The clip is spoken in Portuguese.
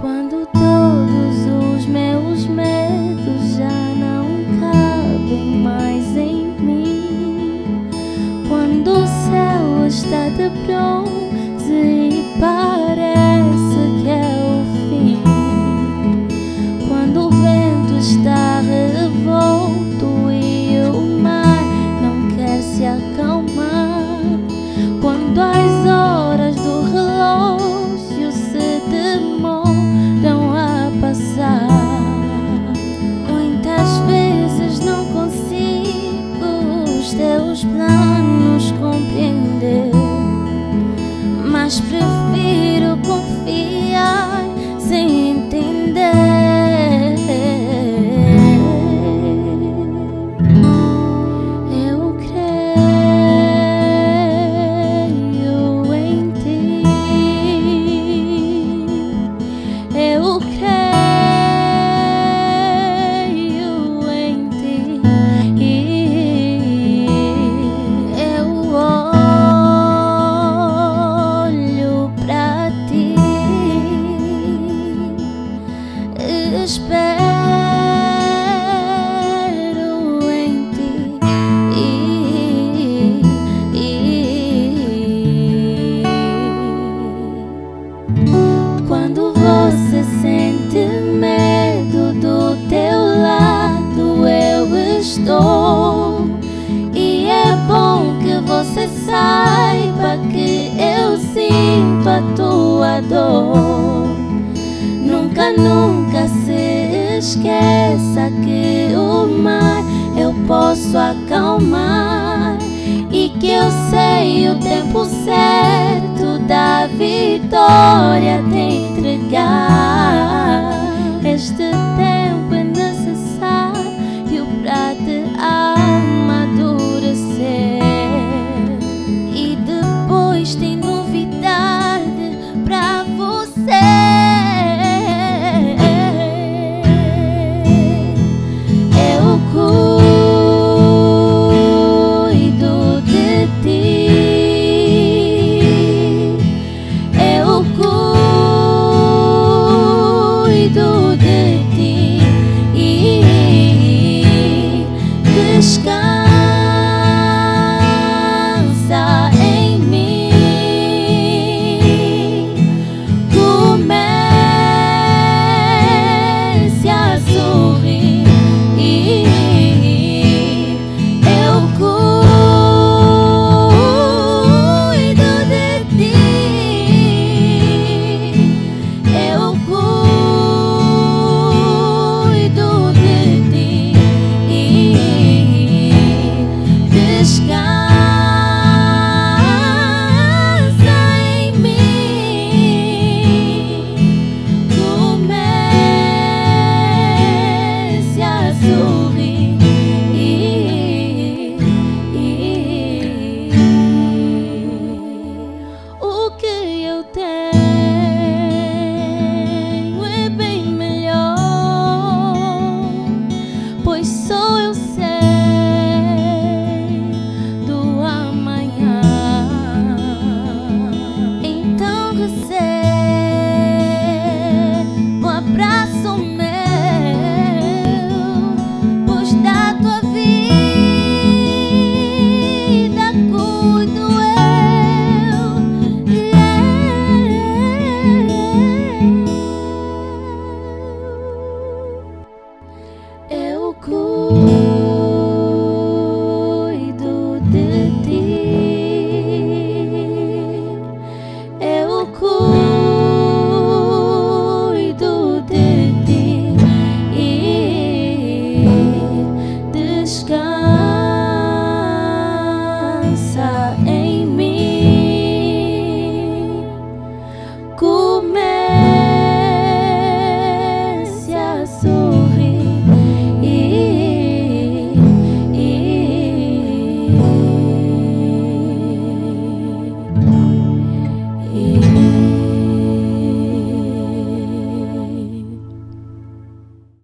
quando todos os meus medos Quando você sente medo do teu lado, eu estou. E é bom que você saiba que eu sinto a tua dor. Nunca, nunca se esqueça que o mar eu posso acalmar e que eu sei o tempo certo da vitória tem teu time